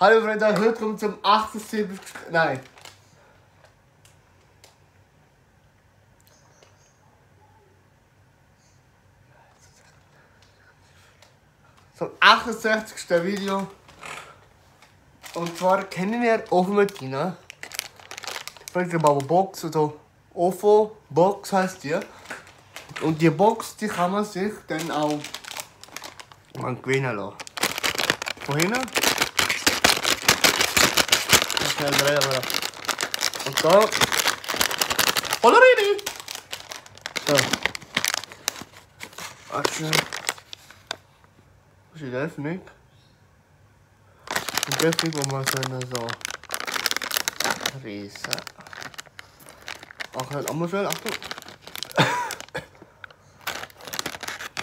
Hallo Freunde, willkommen zum 78. Nein. Zum 68. Video. Und zwar kennen wir Ofenmartina. Vielleicht aber Box oder Ofo Box heißt die. Und die Box, die kann man sich dann auch gewinnen lassen. Wohin? Schnell drehen. Und da. Polarini! So. Warte. Was ist die Öffnung? Die Öffnung, wo man können so riesen. Ach, halt auch mal schnell, Achtung.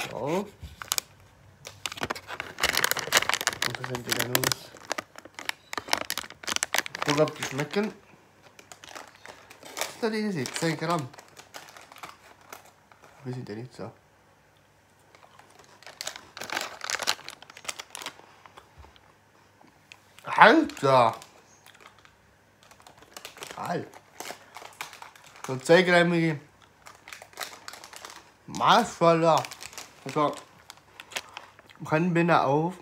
so. Und wie sehen die denn ob die schmecken. Da die sind 10 Gramm. Wir sind ja nicht so. Alter! Alter! So 10 grammige Maschallah. Also, kann bin auf.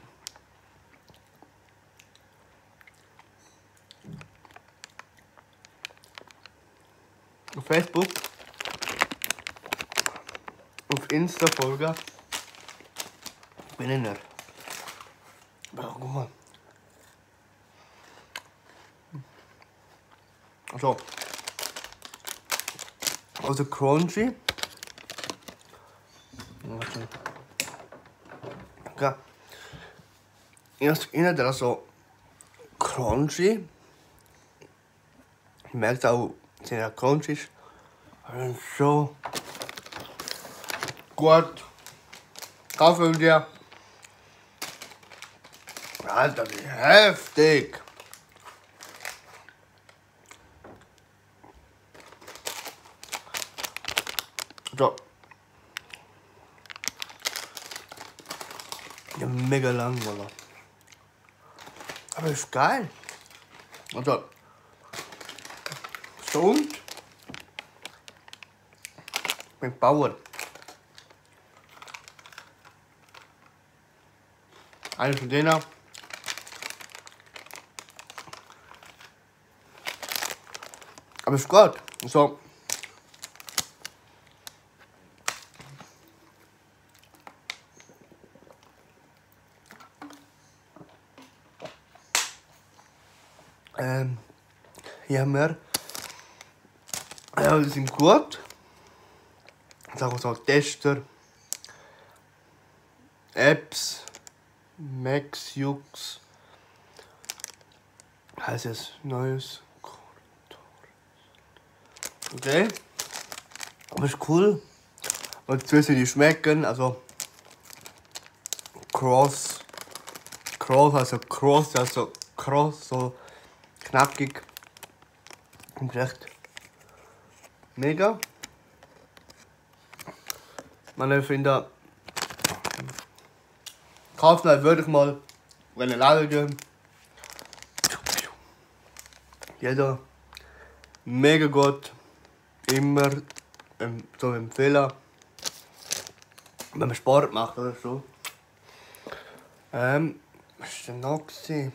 Facebook. Auf Insta folgen. Bin ich nicht. Aber guck mal. Also. Also crunchy. Ja. Erst innen der so crunchy. Ich merke auch, dass er crunchy ist. So gut. Kaufen dir. Alter, wie heftig. So. Ja, mega lang, Wallah. Aber ist geil. Also. Gesund. Mit Bauern. Von denen. Aber ist gut. So. Ähm, hier haben wir. Ja, sind gut. Sagen wir so, Tester. Apps. Max Jux. Heißt es Neues. Okay. Aber ist cool. Und zwischen die schmecken, also Cross. Cross, also Cross, also Cross, so knackig und echt mega. Man finde, kauft halt würde ich mal Laden gehen. Jeder mega gut, immer ähm, so empfehlen, wenn man Sport macht oder so. Ähm, was war denn noch? Gewesen?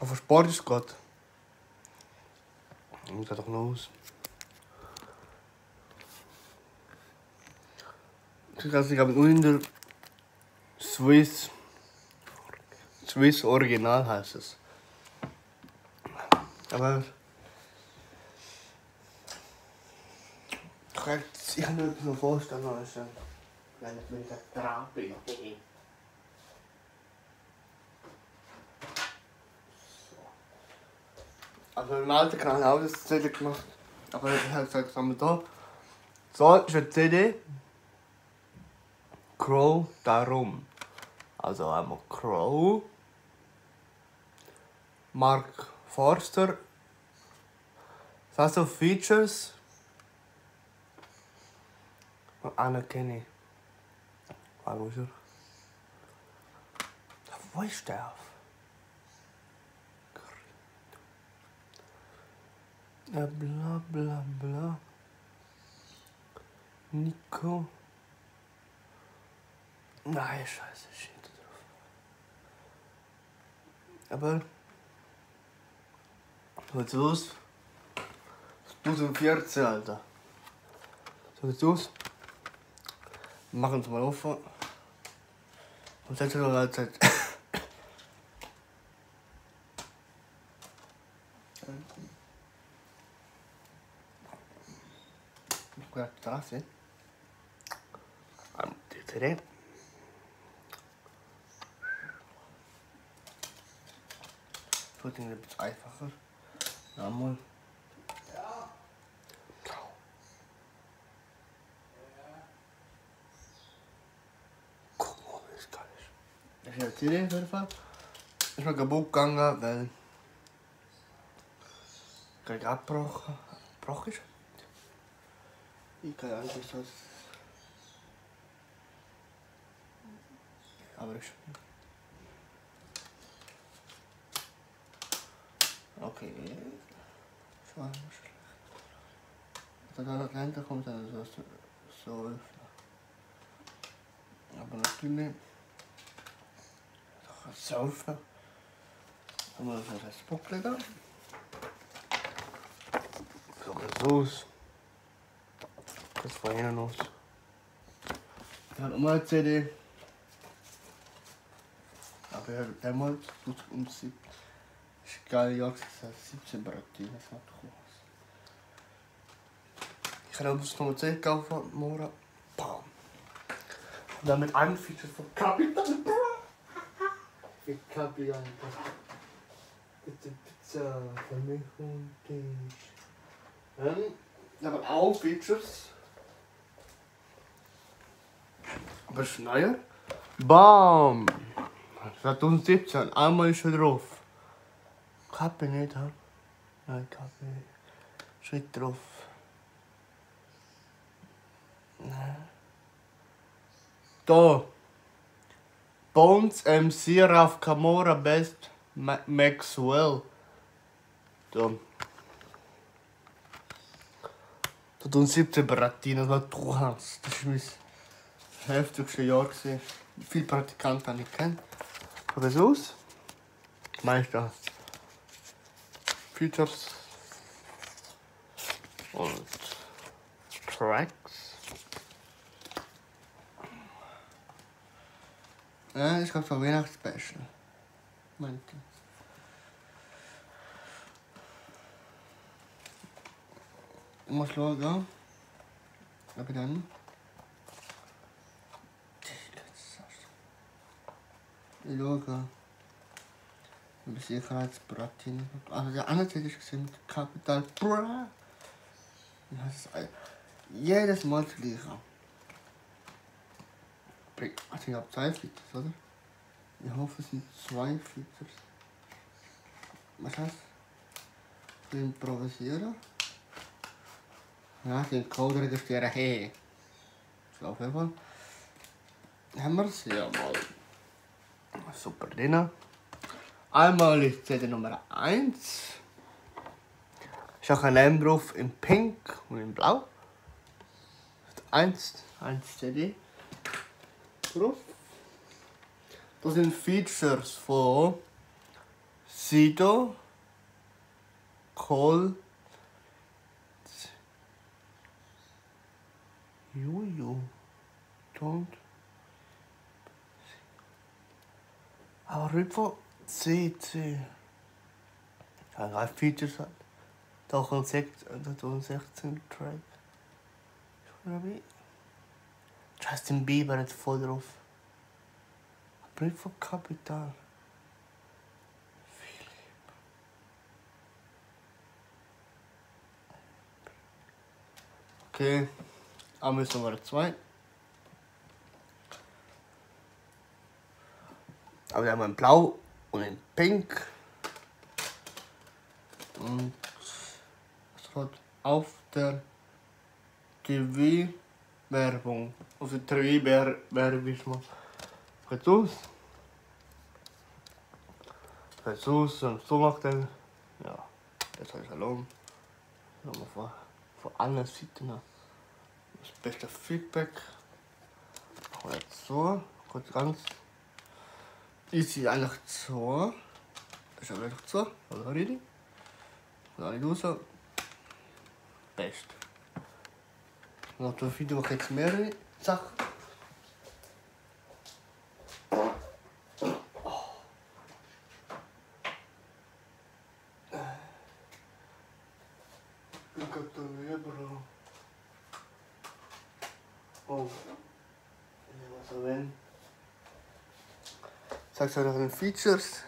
Auf Sport ist gut. Sieht doch noch aus. Ich aber nur in der Swiss. Swiss Original heißt es. Aber. Ich kann sich nicht so vorstellen, wenn ich da dran bin. Also im alten Kanal habe ich das CD gemacht. Aber ich habe gesagt, was haben wir da? So ist eine CD. Crow darum. Also einmal Crow. Mark Forster. Das so Features. Und ich. Ah, wo ist er? Wo ist der? Ja, bla bla bla. Nico. Nein, scheiße, steht da drauf. Aber. Sieht's aus. 2014, Alter. So aus. Wir machen es mal auf. Und jetzt noch eine Zeit. Da sehen. Die CD. Wird ein bisschen einfacher. Nochmal. Ja. Guck mal, es geil ist. Ist eine CD auf jeden Fall. Ist mir kaputt gegangen, weil. Abgebrochen. Abgebrochen ist. Ich kann eigentlich so. Aber ist. Okay. Das war nicht schlecht. Also dann dahinter kommt dann so, so öffnen. Aber natürlich. Saufen. Haben wir so das Buckel da. So aus. Das von innen aus. Ich habe nochmal eine CD. Aber ja, damals, 2007, ist ein geiles Jahr, gewesen, 17 Bratine, das hat doch was. Ich habe noch eine CD gekauft, morgen. Bam. Und dann mit einem Feature von Capital Bra. Ich hab ja einfach. Bitte Pizza und dich. Ähm, aber auch Features. Aber ist neuer. Bam! 2017, einmal ist schon drauf. Kappe nicht, ha? Nein, Kappe nicht. Schritt drauf. Nein. Da. Bones MC Raf Camora Best Ma Maxwell. Da. 2017 Brattina, das du hast. Das war mein heftigste Jahr. Gewesen. Viele Praktikanten habe ich kennt. Aber so aus. Meister. Features. Und Tracks. Ja, ich glaube, von Weihnachtsspecial. Meinte. Ich muss schauen. Aber dann. Ich schaue. Über Sicherheitsberatin. Also der andere Zeit ist gesehen mit Capital Bra. Und das ist jedes Mal. Bring- Also ich habe zwei Features, oder? Ich hoffe es sind zwei Features. Was heißt? Für improvisieren. Ja, den Code registrieren, hey. So, auf jeden Fall. Haben wir es ja mal. Super drin. Einmal ist CD Nummer 1. Ist auch ein Name drauf in Pink und in Blau. 1, 1 CD drauf. Das sind Features von Sido, Cole, Juju, don't. Aber Rüpfer, C, C. Ja, drei Features hat. Doch ein 16 Track. Ich glaube, Justin Bieber hat voll drauf. Brief von Kapital. Philipp. Okay, aber müssen wir zwei. Aber wir haben in Blau und in Pink. Und auf der TV Werbung. Also drei Wer Werbismal. Jesus. Jesus und so macht er. Ja, das heißt Hallo. Nochmal von, von allen Seiten das beste Feedback. Machen wir jetzt so. Kurz ganz easy eigentlich so. Das ist einfach so. Also richtig. Und nicht raus. Best. Noch das Video mache ich jetzt mehrere Sachen. Ich hab da überall. Oh. Ich was erwähnen. Sag's euch noch den Features.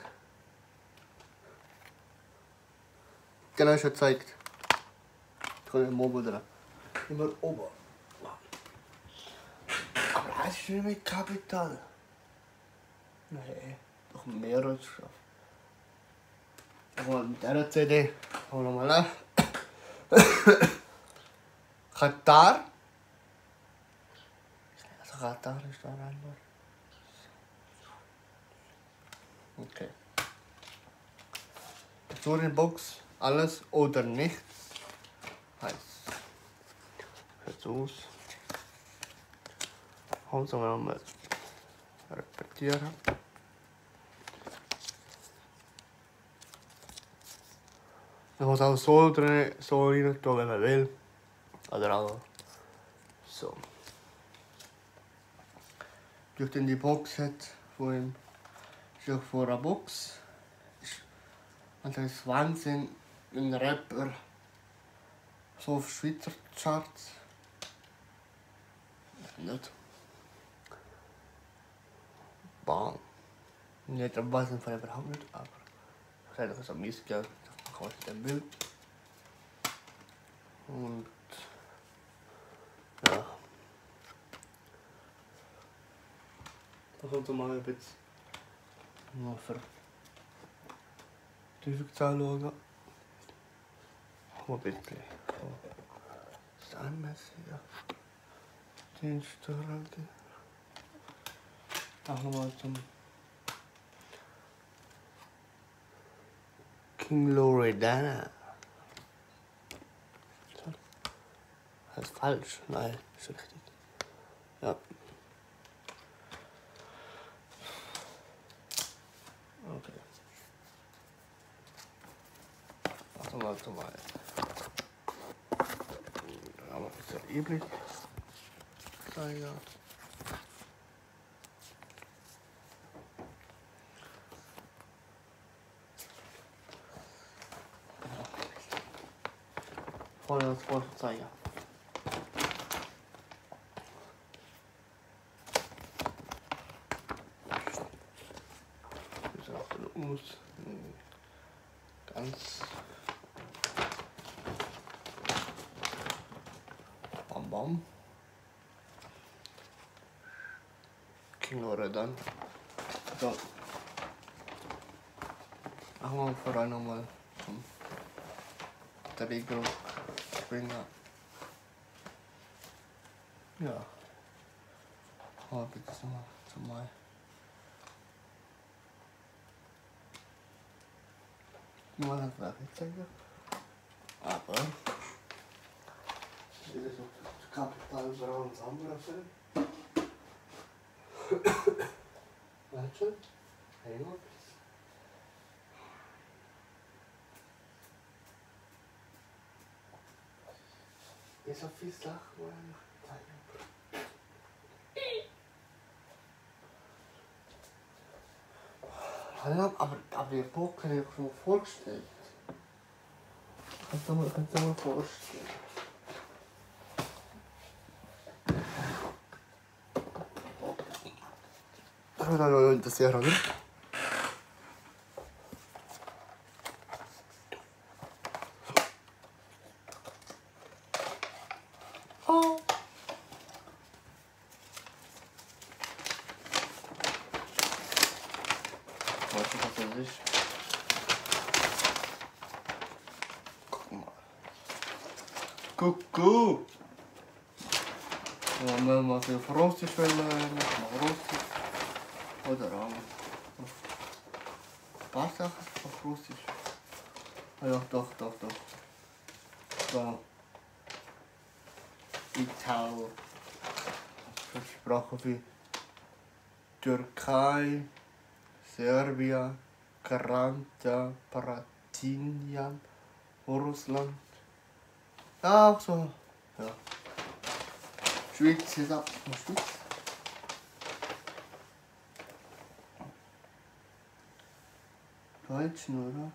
Genau, schon gezeigt. Kann den oben dran. Immer oben. Aber das ist nicht mit Kapital. Nee, doch mehr als geschafft. Aber mit dieser CD, schauen wir mal an. Katar. Also Katar ist da rein. Okay. Box, alles oder nichts. Heißt. Jesus. Also wir nochmal repetieren. Man kann es auch so drin, so rein tun, wenn man will. Oder auch so. Durch in die Box hat von ihm auch vor einer Box. Und das ist Wahnsinn, ein Rapper so auf Schweizer Charts. Nicht. Bam. Nicht, ich weiß ich überhaupt nicht, aber das ist ein Missgeld. Das mache ich ein Bild. Und ja. Da kommt mal ein bisschen noch für die Stückzahl schauen. Mal ein bisschen steinmäßiger Dienststörung. Auch nochmal zum King Loredana. Das ist falsch. Nein, ist richtig. Ja. Okay. Wir mal haben wir das übrig. Zeiger. Voll das Vorzeiger. ist auch so eine Mus. Ganz. Bam Bam. King Loredan. So. Machen wir vorher nochmal zum der Regelung springen. Ja. Aber bitte nochmal zum Mal. Mal das Werkzeuge. Aber. Das ist auch das Kapital Braun Sammelfilm. faccio? Prego. Je zou vies lachen, maar... Aber, aber ihr Bock kann ich mir vorstellen. Kannst du mir, kannst du mir vorstellen. Das interessieren, oder? Oh. Das ist? Guck mal. Kuckuck. wenn wir mal für auf Russisch wollen lernen, mal Russisch. Oder auch auf paar Sachen auf Russisch. Ah ja, doch, doch, doch. So. Ital. Versprochen wie Türkei, Serbien, Karanta, Paratinien, Russland. Auch so. Ja. Schweiz ist ab. Schweiz. Deutsch nur, oder?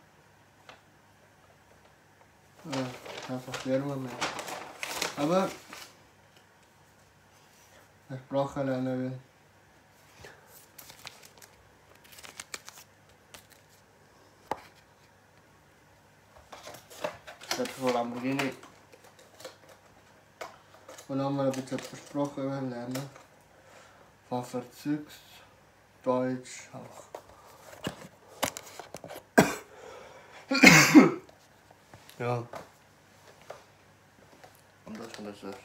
Ja, einfach lernen wir mehr. Aber ich Sprache lernen will. Das vor Lamborghini. Und haben wir ein bisschen besprochen lernen. Von Verzugs, Deutsch auch. Ja. Und das ist das.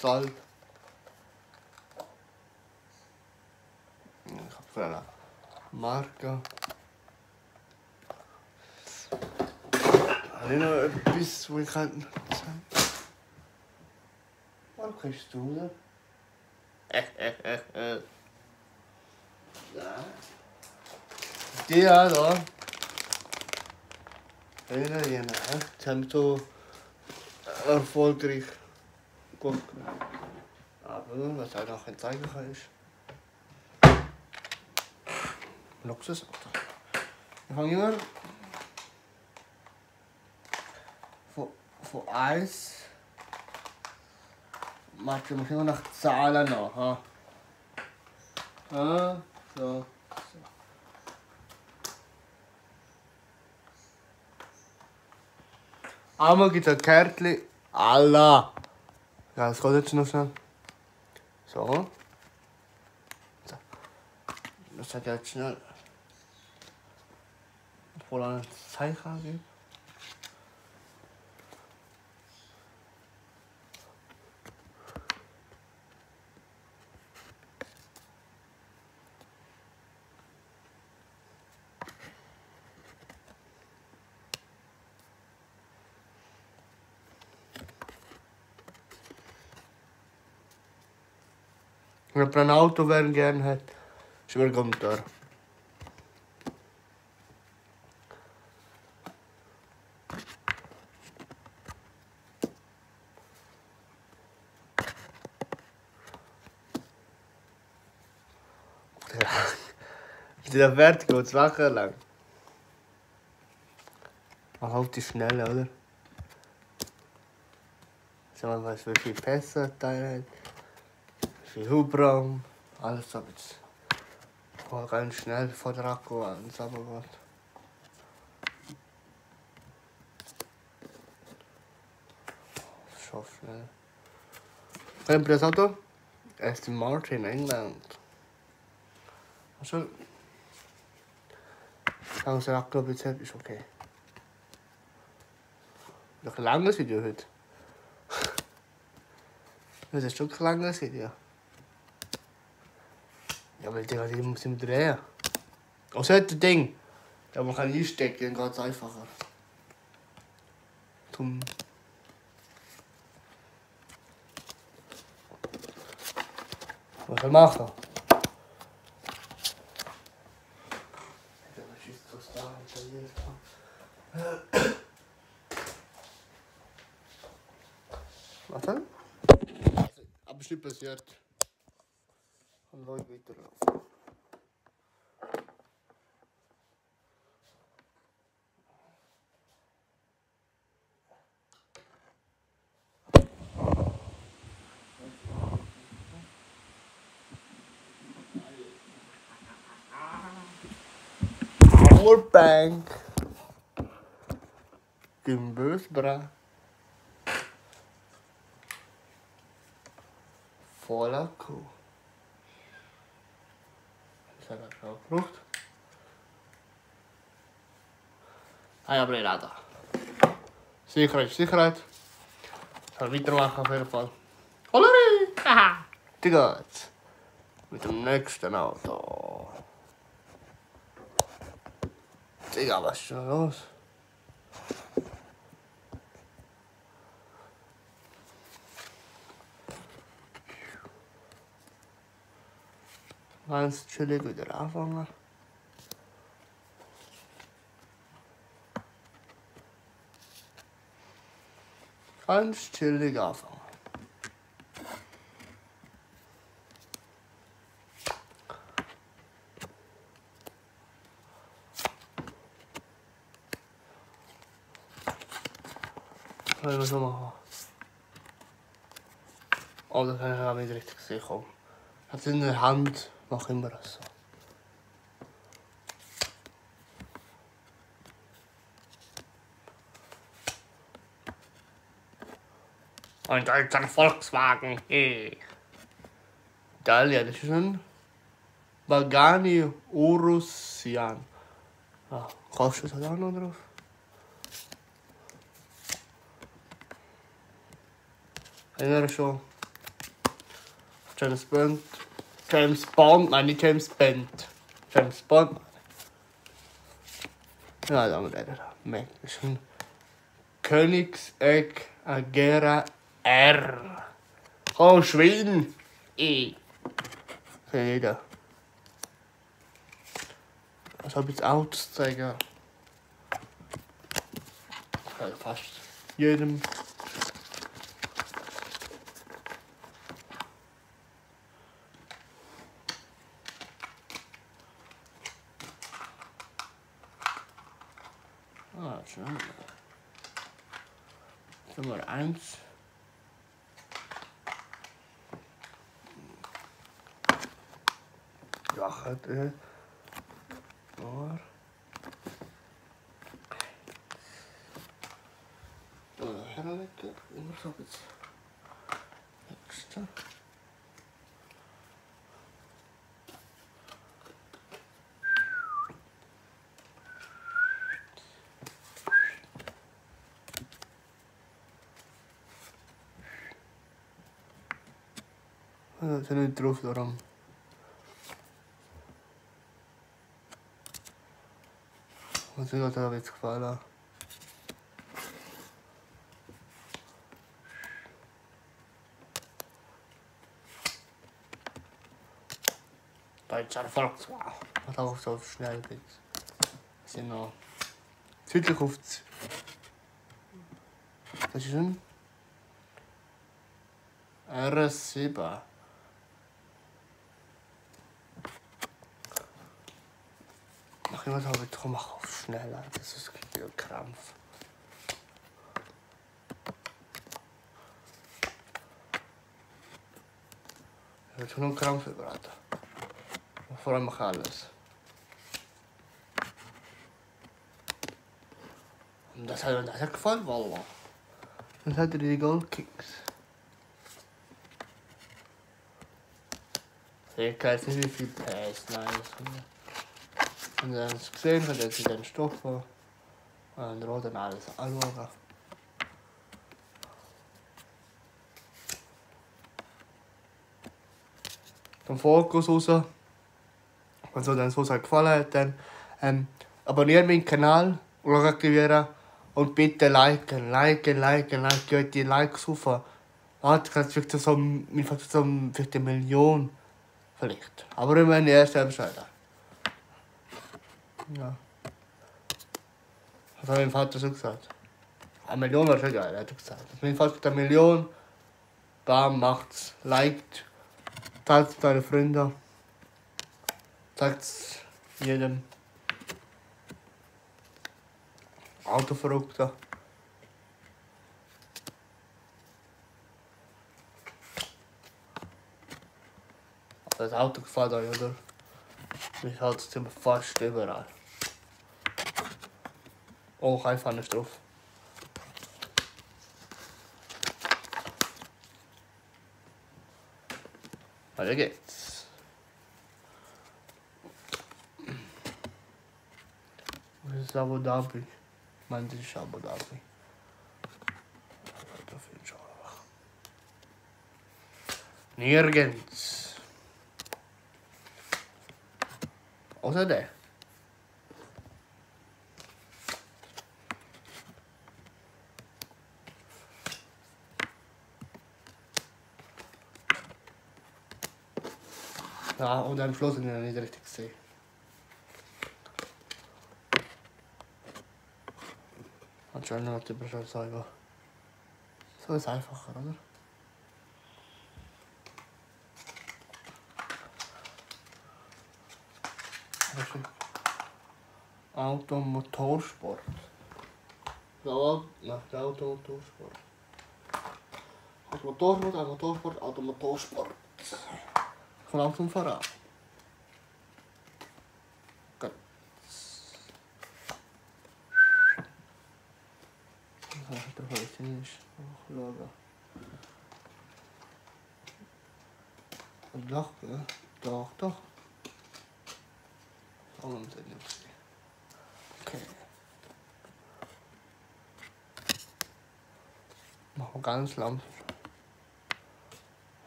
Zahl. Ich hab Fehler. Marke. Habe ich noch etwas, wo ich kann Was kriegst du da? ja. Der da. Einer, ja, Die haben so erfolgreich gemacht. Aber was auch noch zeigen kann, ist. Luxusauto. Ich fange immer von, von 1. Warte, ich muss immer nach Zahlen noch. Ha? So. Einmal gibt es ein Kärtchen. Allah. Ja, das geht jetzt noch schnell. So. so. Das hat jetzt schnell. Voll ein Zeichen Wenn jemand ein Auto werden gerne hat, ist mir Kommentar. Ist der fertig, geht Wochen lang. Man halt die schnell, oder? Sag mal, was für viele Pässe Teil hat. Viel Hubraum, alles jetzt. Voll ganz schnell vor der Akku an, sauber geht. Schon schnell. Das Auto? Aston Martin, England. Also, sagen Sie bis jetzt ist okay. Noch ein langes Video heute. Das ist schon ein langes Video. Ja, weil der die muss ich drehen. Also hat ein Ding. Da man kann einstecken, dann geht es einfacher. Zum Was soll ich machen? Warte. Aber ist nicht passiert. Und Leute weiterlaufen. Powerbank. Gimbösbra. Voller Kuh. Das hat er schon gebraucht. Ah ja, Brelada. Sicherheit, Sicherheit. Ich kann weitermachen auf jeden Fall. Holleri! Haha! Die geht's. Mit dem nächsten Auto. Digga, was ist schon los? Ganz chillig wieder anfangen. Ganz chillig anfangen. Soll ich so machen? Oh, das kann ich auch nicht richtig sehen. Komm. Ich habe es in der Hand, mach immer das so. Ein deutscher Volkswagen. Hey. Italia, das ist ein Pagani Urus-Sian. Ah, kostet das auch noch drauf? Erinnere schon. James Bond. James Bond, nein, nicht James Bond. James Bond. Ja, den. Mac ist ein Königsegg Agera R. Oh, Schwein. E. Jeder. Was habe ich jetzt? Ja, fast jedem. أخذ نور حركة مرتبطة أكستر Sen är inte då. Dat er iets gefallen? Deutscher Volkswagen. Was auch so schnell geht. Südlich auf das. Ist ein RS7. Mach immer so mit drum, mach auf schneller. Das ist ein Krampf. Ich will schon einen Krampf überraten. Vor allem mach alles. Und das hat mir das hat gefallen, Wallah. Das hat er die Goldkicks. Ich weiß nicht, wie viel PS nein ist. Und dann es gesehen, hat er sich Stoff und dann roten alles anschauen. Vom Fokus raus. Wenn es euch dann so sehr gefallen hat, dann ähm, abonniert meinen Kanal, Glocke aktivieren und bitte liken, liken, liken, liken. Geht die Likes rauf. Warte, vielleicht vielleicht so, vielleicht so eine Million. Vielleicht. Aber ich meine, erst selber scheiden. Ja. Was hat mein Vater so gesagt? Eine Million war schon geil, hat er gesagt. Mein Vater sagt, eine Million, bam, macht's, liked, teilt es deine Freunde, zeigt es jedem Autoverrückten. Das Auto gefällt euch, oder? Ich halte es fast überall. Auch einfach nicht drauf. Weiter geht's. Das ist Abu Dhabi. Das ist Abu Dhabi. Nirgends. Außer der. Ja, und am Schluss in richtig gesehen. Anscheinend hat die Bescheid selber. So ist einfacher, oder? Automotorsport. Ja, nach der Automotorsport. Automotorsport, Automotorsport, Automotorsport. Von Auto und Fahrrad. Gut. Ja, der heute nicht. Schauen. Doch, ja. Doch, doch. Warum sind nicht? Okay. Machen wir ganz langsam.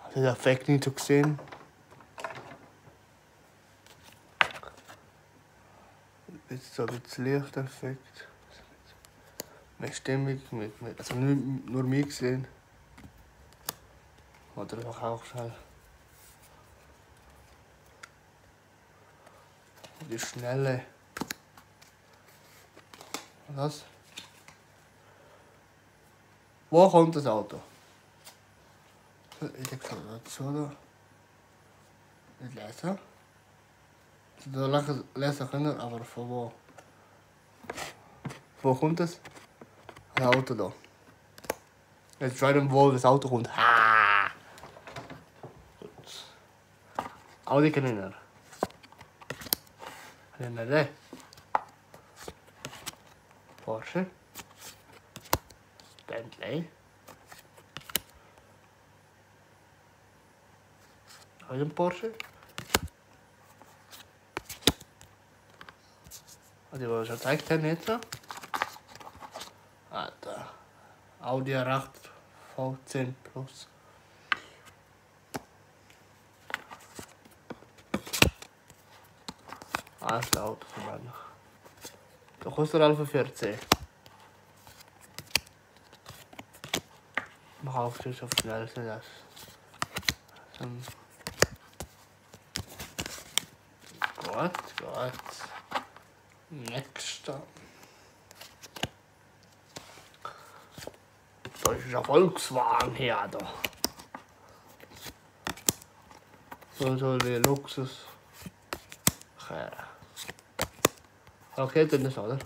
Hast du den Effekt nicht gesehen? So ein bisschen Lichteffekt. Mehr Stimmung, mit, mit, also nur, nur mich gesehen. Oder einfach auch schnell. Die schnelle. Was? Wo kommt das Auto? Ich denke dazu da. Nicht lesen. Da lesen, lesen können, aber von wo? Wo kommt das? Ein Auto da. Jetzt schreiben wo das Auto kommt. Ha! Gut. Audi wir. Kennen wir Porsche. Bentley. Auch ein Porsche. Also, was schon zeigt er nicht so. Alter. Audi R8 V10 Plus. Alles von meiner. Da kostet Alpha 14. Man kauft es auf schnell das. Um, gut, gut. Nächster. Da ist ein Volkswagen her, da. So soll die Luxus. Okay, dann ist oder?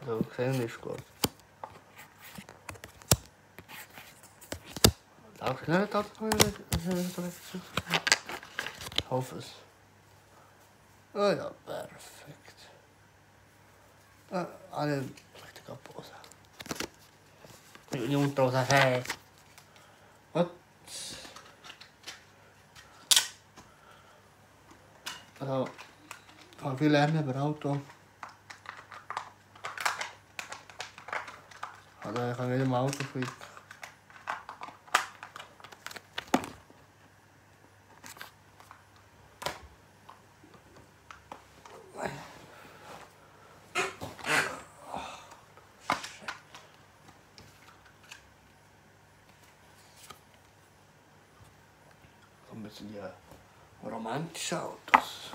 Also, gesehen ist gut. Ich hoffe es. Oh ja, perfekt. Ah, alle richtig kaputt. Ich muss da sagen, was? Also, ich habe viel lernen über Auto. Also, ich kann nicht im Auto fliegen. So ein bisschen die romantische Autos.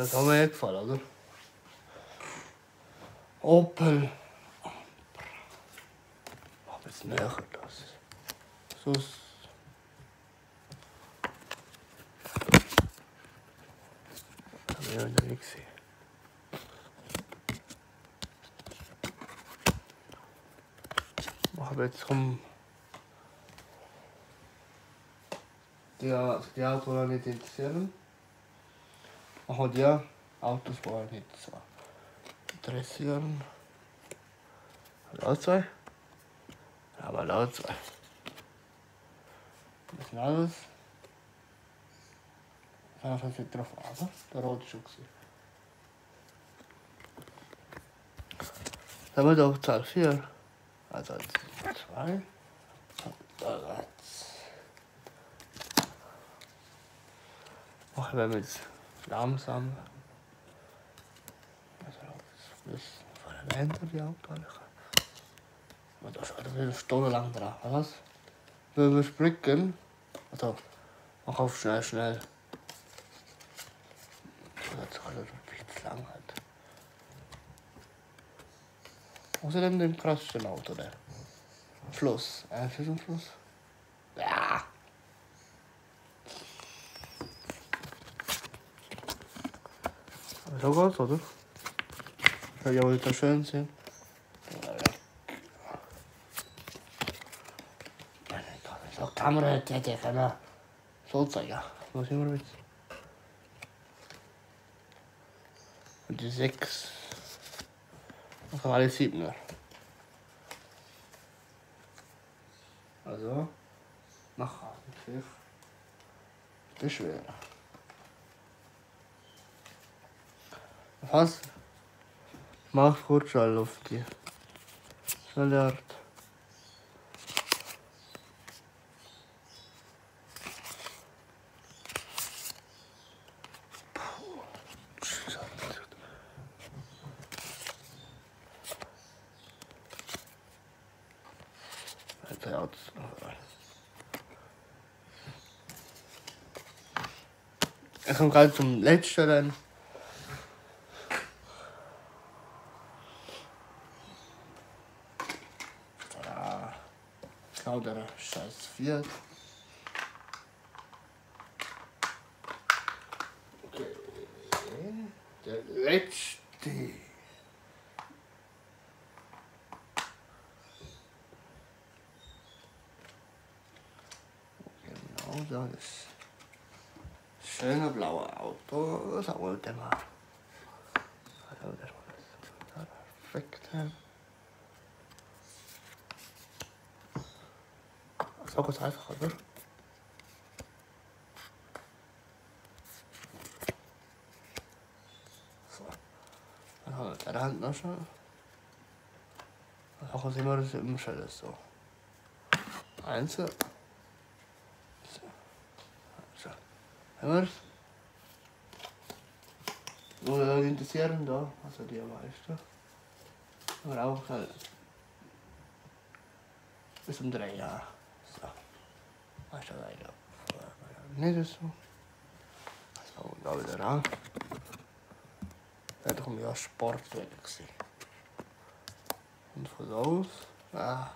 Das hat mir gefallen, oder? Opel. Aber jetzt näher das. So ist. Das habe ich ja noch nicht gesehen. Aber jetzt kommen die, die Autos nicht interessieren. Machen die Autos, einen nicht so interessieren. Laut zwei. Aber laut zwei. Das sind alles Kann ich nicht drauf an? Der rote schon gesehen. Dann haben wir doch Zahl 4. Also 2. Machen wir jetzt langsam. Also das von der Länder die Auto. Und da ist wieder stundenlang dran. Was? Wir springen, also mach auf schnell, schnell. Das ist halt viel lang halt. Außerdem dem krassesten Auto, der. Fluss. Äh, ist das ein Fluss? Geht's, oder? Soll ja wieder schön sein. So, Kamera hätte ich können so zeigen. Wo sind wir jetzt? Und die 6. Dann haben alle 7er. Also, nachher natürlich beschweren. Was? Mach kurz. Schnell Art. Alter, Autos. Ich komme gerade zum letzten Rennen. Ja, genau der scheiß Fiat. Okay, der letzte. Genau das. Schöne blaue Auto. Das wollte man. Also, das war das. Perfekt. Das war ganz einfach, oder? So. Dann haben wir Hand noch schon. Dann machen wir das im Schelle so. Einzel. So. So. Haben wir es? Nur interessieren da, also die auch halt. Bis um drei Jahre. So. Weißt du, leider. Nicht so. So, und da wieder an. Dann komme ich ja Sportweg gewesen. Und von da aus. Ah.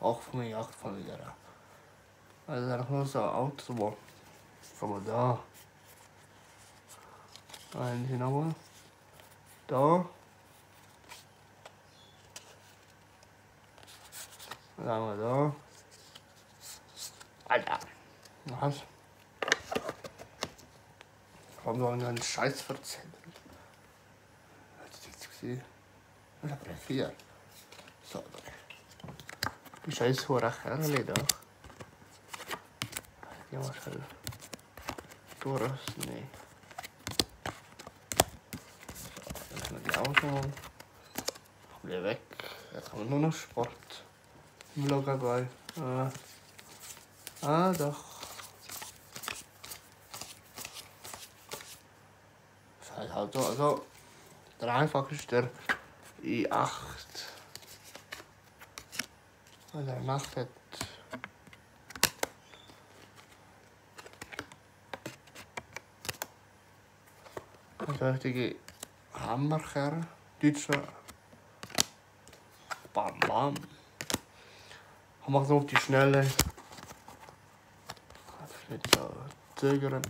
Auch von mir Jagd von wieder an. Also dann noch so ein Auto, wo. Kann man da. Einen hier nochmal. Da. Haben wir da. Alter. Was? Warum wir einen Scheiß verzählen? Hat ich nichts gesehen? Ich hab vier. So. Die Scheiß hohe Kerle da. Die mal schnell. Durch. Nee. Augen. Wieder weg. Jetzt haben wir nur noch Sport. Logo bei. Ah. ah, doch. Das ist halt so. Also, der einfachste i8. Und der macht hat. Eine richtige Hammerkerne. Deutscher. Bam, bam. Han macht auf die Schnelle. So zögern.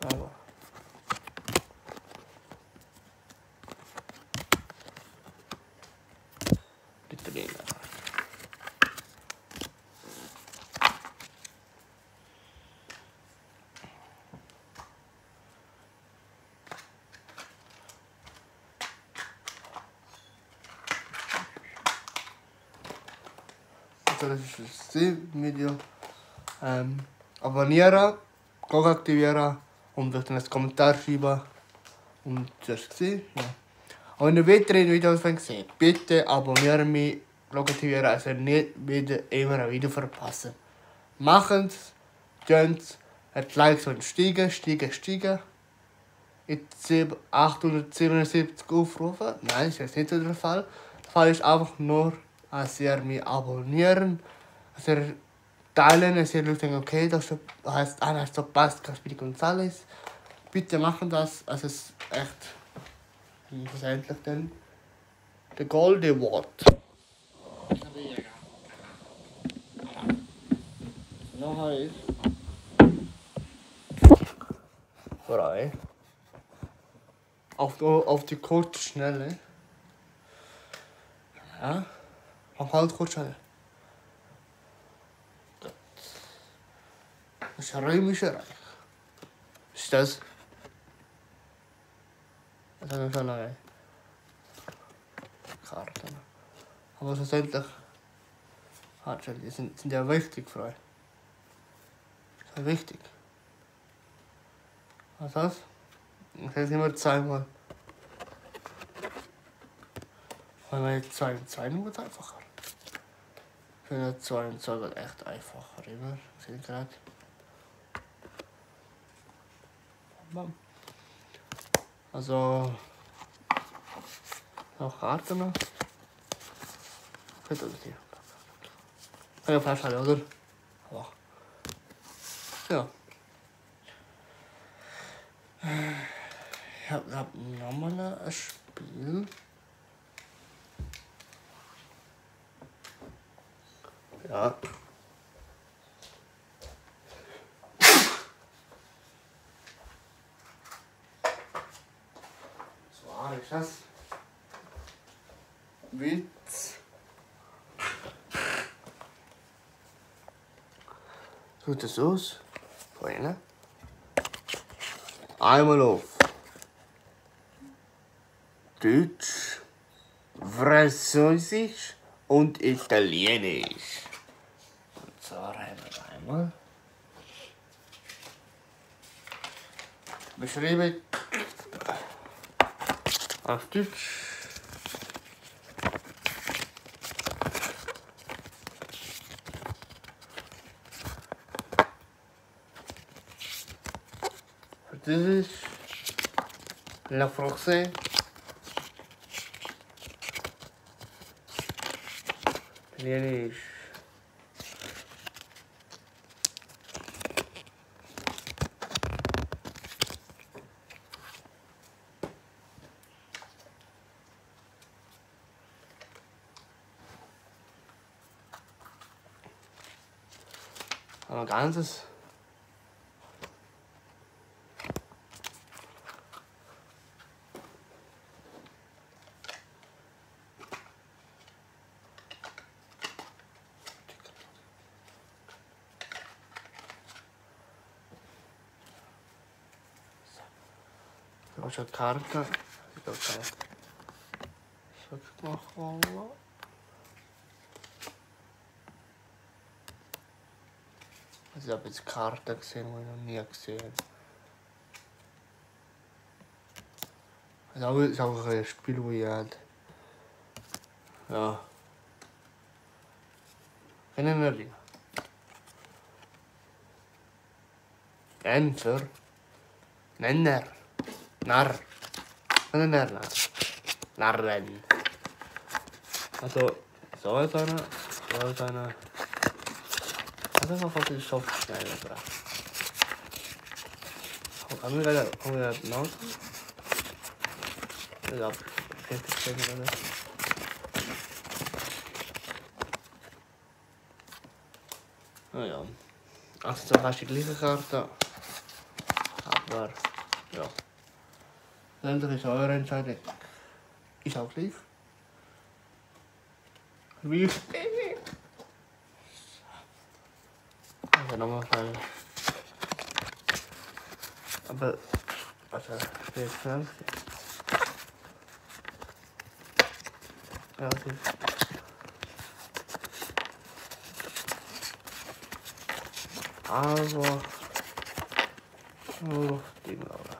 So. Bitte den. Das ist das Video. Ähm, abonnieren, Glocke aktivieren und dann einen Kommentar schreiben. Und das war's. Ja. Und wenn ihr weitere Videos seht, bitte abonniert mich, Glocke aktivieren, also nicht wieder immer ein Video verpassen. Machen's, tun's, die Likes sollen steigen, steigen, steigen. Jetzt 877 Aufrufe. Nein, das ist jetzt nicht der Fall. Der Fall ist einfach nur, dass ihr mich abonnieren, dass ihr teilen, dass ihr denkt, okay, das heißt, ah, das so passt, Caspiri González. Bitte machen das, also es ist echt, schlussendlich dann der Gold Award. Noch eins. Frei. Auf, auf die kurze Schnelle. Ja. Auf halt kurz schnell. Gut. Das Römische Reich. Ist das? Das haben wir schon lange. Karten. Aber schlussendlich. Hat schon, die sind, sind ja wichtig. Ist ja wichtig. Was ist das? Ich kann es immer zweimal. Weil man jetzt zwei zwei wird einfacher. Ich finde zwei und zwei wird echt einfacher. Immer. Seht gerade. Also. Noch Karten noch. Könnte das hier. Kann ja falsch sein, oder? Aber. Ja. Ich habe hab nochmal ein Spiel. Ja. So ich das. Witz. Tut es aus? Vorne. Einmal auf. Deutsch, Französisch und Italienisch. Und zwar haben wir einmal. Beschrieben auf Deutsch. Französisch. Le français. Italienisch. Ganzes. C'è carta. Ok. Oklahoma. Also ich habe jetzt Karten gesehen, die ich noch nie gesehen habe. Also ist auch ein Spiel, das ich halt. Ja. Kennen wir die? Enter. Nenner. Narr. Nein, nein, nein. Narren. Also, so ist einer, so ist einer. Also einfach auf die Soft schneiden, bra. Haben wir gerade, haben wir gerade hinaus? Ja, fertig sein gerade. Oh ja. Also, da hast du die gleiche Karte. Aber, ja. Letztendlich ist eure Entscheidung. Ist auch gleich. Wie? but that's a weird sound. Relative. Algo. Uf, din nada.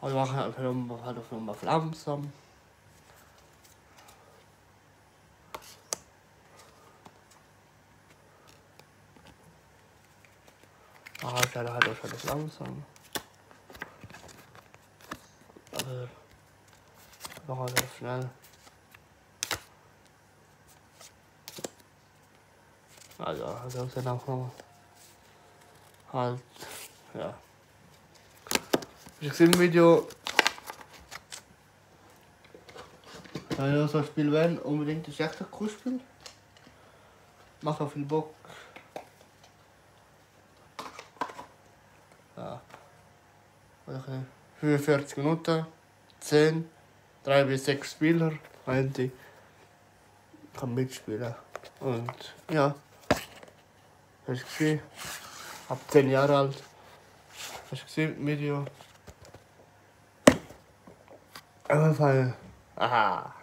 Und machen einfach nur ein paar Flammen zusammen. Schon das langsam. Also, noch halt schnell. Also, also dann auch noch halt, ja. Ich sehe im Video, wenn ihr so ein Spiel wollt, unbedingt das ist echt ein cooles Spiel. Macht auch viel Bock. Ja. Okay. 45 Minuten, 10, 3 bis 6 Spieler, wenn die kann mitspielen. Und ja. Hast du gesehen? Ab 10 Jahre alt. Hast du gesehen im Video? Auf jeden Fall. Aha.